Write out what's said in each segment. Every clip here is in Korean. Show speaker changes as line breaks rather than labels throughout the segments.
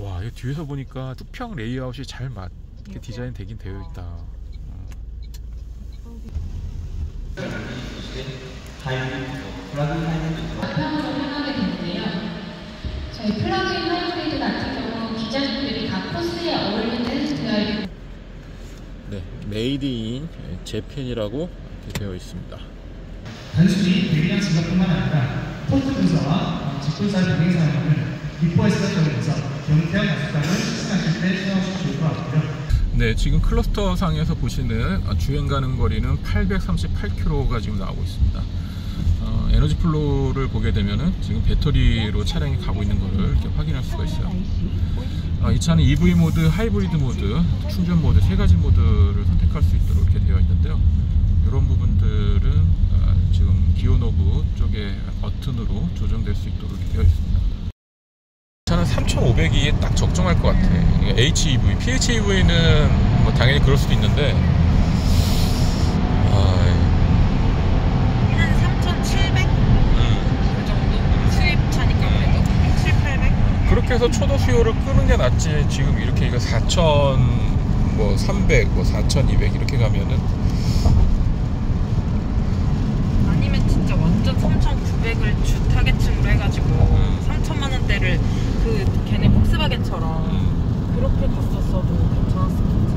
와, 이 뒤에서 보니까 수평 레이아웃이 잘 맞게 디자인 되긴 되어 있다.
되는데요. 저희 플러그인 하이브리드 같은 경우 기자님들이 각 코스에 어울리는 드라이브
네, 메이드 인 재팬이라고 되어 있습니다.
단순히 대기량 증가뿐만 아니라 폴트 분사와 직분사 병행 사용을 기포에서 적용해서 경태형 가속감을 실행하실 때 좋을 것 같고요.
네, 지금 클러스터 상에서 보시는 아, 주행 가능 거리는 838km가 지금 나오고 있습니다. 어, 에너지 flow를 보게 되면은 지금 배터리로 차량이 가고 있는 것을 이렇게 확인할 수가 있어요. 어, 이 차는 EV 모드, 하이브리드 모드, 충전 모드 세 가지 모드를 선택할 수 있도록 이렇게 되어 있는데요. 이런 부분들은 어, 지금 기어 knob 쪽에 버튼으로 조정될 수 있도록 되어 있습니다. 차는 3,500이 딱 적정할 것 같아. HEV, PHEV는 뭐 당연히 그럴 수도 있는데, 아,
한 3,700?
음,
그 정도? 수입차니까 그래도 7, 800?
그렇게 해서 초도 수요를 끄는 게 낫지. 지금 이렇게 이거 4,000, 뭐 300, 뭐 4,200 이렇게 가면은
아니면 진짜 완전 3,900을 주 타겟층으로 해가지고
음.
3천만 원대를 그 걔네 폭스바겐처럼
음,
그렇게 갔었어도 괜찮았을 텐데.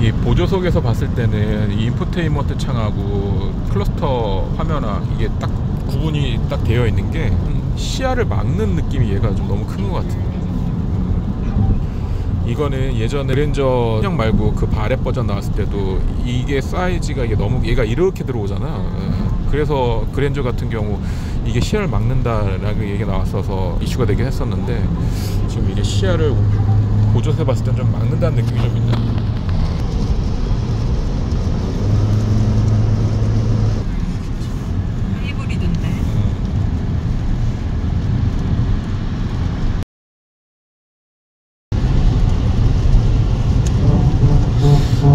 이 보조석에서 봤을 때는 이 인포테인먼트 창하고 클러스터 화면하고 이게 딱 구분이 딱 되어 있는 게 음, 시야를 막는 느낌이 얘가 좀 너무 큰 것 같아요. 음, 이거는 예전에 렌저 형 말고 그 바렛 버전 나왔을 때도 이게 사이즈가 이게 너무 얘가 이렇게 들어오잖아. 어, 그래서 그랜저 같은 경우 이게 시야를 막는다라는 얘기가 나왔어서 이슈가 되긴 했었는데 지금 이게 시야를 보조해 봤을 땐 좀 막는다는 느낌이 좀 있네.
하이브리드인데.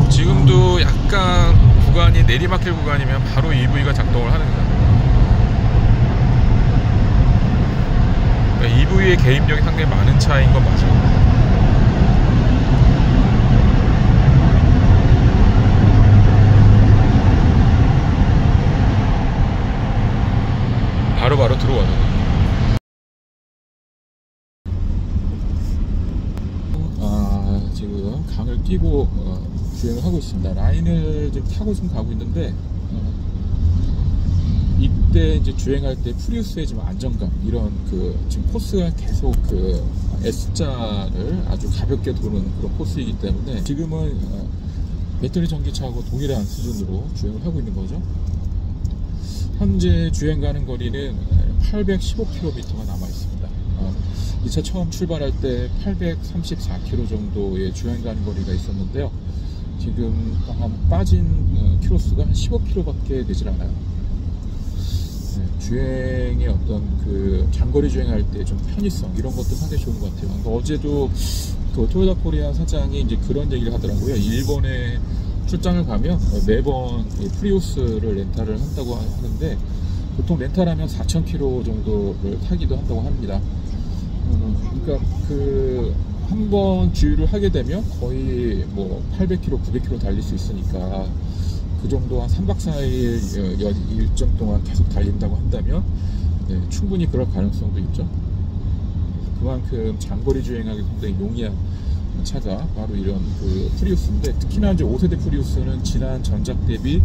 지금도 약간 구간이 내리막길 구간이면 바로 EV가 작동을 하는 거야. 그러니까 EV의 개입력이 상당히 많은 차인 건 맞아요. 바로바로 들어와요. 아, 끼고 어, 주행을 하고 있습니다. 라인을 지금 타고 지금 가고 있는데 어, 이때 이제 주행할 때 프리우스의 지금 안정감 이런 그 지금 코스가 계속 그 S자를 아주 가볍게 도는 그런 코스이기 때문에 지금은 어, 배터리 전기차하고 동일한 수준으로 주행을 하고 있는 거죠. 현재 주행 가는 거리는 815km가 남아 있습니다. 어, 이차 처음 출발할 때 834km 정도의 주행 가능 거리가 있었는데요. 지금 한 빠진 어, 키로수가 한 15km밖에 되질 않아요. 네, 주행의 어떤 그 장거리 주행할 때 좀 편의성 이런 것도 상당히 좋은 것 같아요. 그러니까 어제도 그 토요타 코리아 사장이 이제 그런 얘기를 하더라고요. 일본에 출장을 가면 매번 이 프리우스를 렌탈을 한다고 하는데 보통 렌탈하면 4,000km 정도를 타기도 한다고 합니다. 음, 그러니까 그 한 번 주유를 하게 되면 거의 뭐 800km, 900km 달릴 수 있으니까 그 정도 한 3박 4일 여- 여- 일정 동안 계속 달린다고 한다면 네, 충분히 그럴 가능성도 있죠. 그만큼 장거리 주행하기 상당히 용이한 차가 바로 이런 그 프리우스인데 특히나 이제 5세대 프리우스는 지난 전작 대비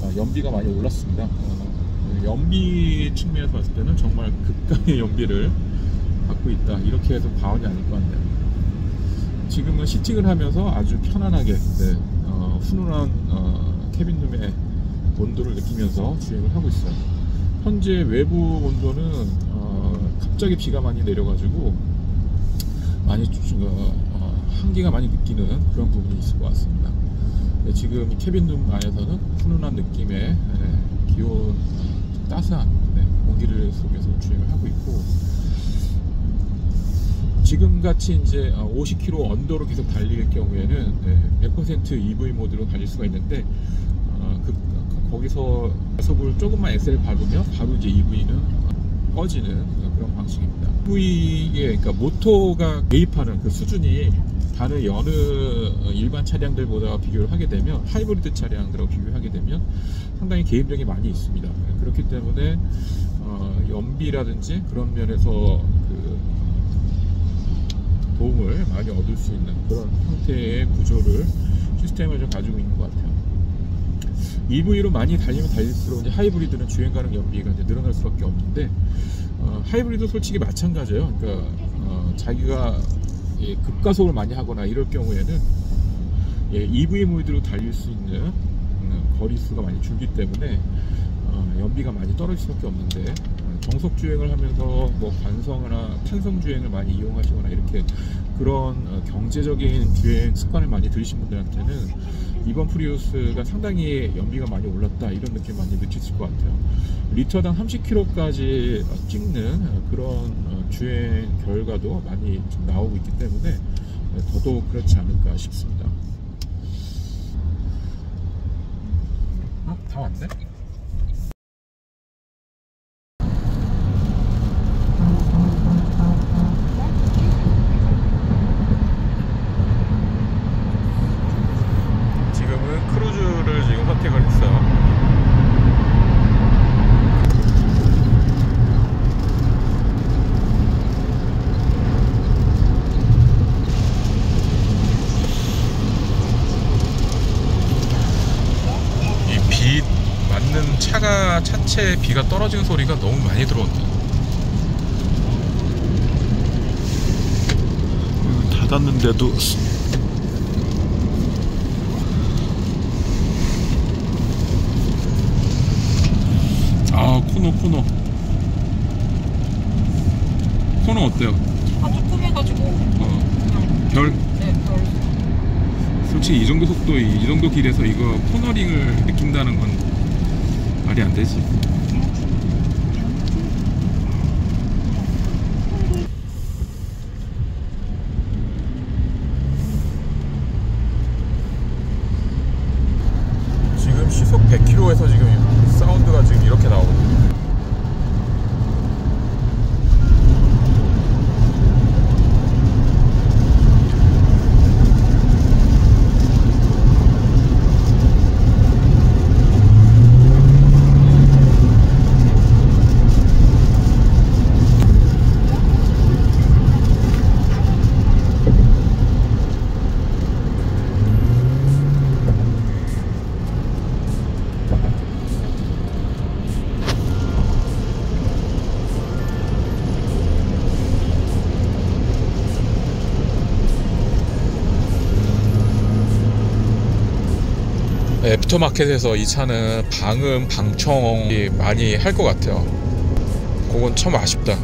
어, 연비가 많이 올랐습니다. 어, 연비 측면에서 봤을 때는 정말 극강의 연비를 갖고 있다. 이렇게 해도 과언이 아닐 것 같네요. 지금은 시팅을 하면서 아주 편안하게 네, 어, 훈훈한 어, 캐빈룸의 온도를 느끼면서 주행을 하고 있어요. 현재 외부 온도는 어, 갑자기 비가 많이 내려가지고 많이 어, 한기가 많이 느끼는 그런 부분이 있을 것 같습니다. 네, 지금 이 캐빈룸 안에서는 훈훈한 느낌의 예, 기온 따스한 네, 공기를 속에서 주행을 하고 있고 지금 같이 이제 50km 언더로 계속 달릴 경우에는 네, 100% EV 모드로 달릴 수가 있는데 어, 그, 거기서 가속을 조금만 엑셀 밟으면 바로 이제 EV는 꺼지는 그런 방식입니다. EV의 그러니까 모토가 개입하는 그 수준이 다른 여느 일반 차량들보다 비교를 하게 되면 하이브리드 차량들하고 비교하게 되면 상당히 개입력이 많이 있습니다. 그렇기 때문에 어, 연비라든지 그런 면에서 그 도움을 많이 얻을 수 있는 그런 형태의 구조를 시스템을 좀 가지고 있는 것 같아요. EV로 많이 달리면 달릴수록 이제 하이브리드는 주행 가능 연비가 이제 늘어날 수밖에 없는데 어, 하이브리드 솔직히 마찬가지예요. 그러니까 어, 자기가 예, 급가속을 많이 하거나 이럴 경우에는 예, EV 모드로 달릴 수 있는 음, 거리 수가 많이 줄기 때문에 어, 연비가 많이 떨어질 수밖에 없는데 어, 정속 주행을 하면서 뭐 관성이나 탄성 주행을 많이 이용하시거나 이렇게 그런 어, 경제적인 주행 습관을 많이 들이신 분들한테는 이번 프리우스가 상당히 연비가 많이 올랐다 이런 느낌 많이 느끼실 것 같아요. 리터당 30km까지 찍는 어, 그런 어, 주행 결과도 많이 좀 나오고 있기 때문에 어, 더더욱 그렇지 않을까 싶습니다. 어? 다 왔네? 지금은 크루즈를 지금 선택을 했어요. 이 비 맞는 차가 차체 비가 떨어지는 소리가 너무 많이 들어온다. 닫았는데도 아 코너 코너. 코너 어때요?
아 조금 해가지고.
어,
그냥
별?
네, 별.
솔직히 이 정도 속도 이 정도 길에서 이거 코너링을 느낀다는 건 말이 안 되지. 애프터마켓에서 이 차는 방음, 방청이 많이 할 것 같아요. 그건 참 아쉽다.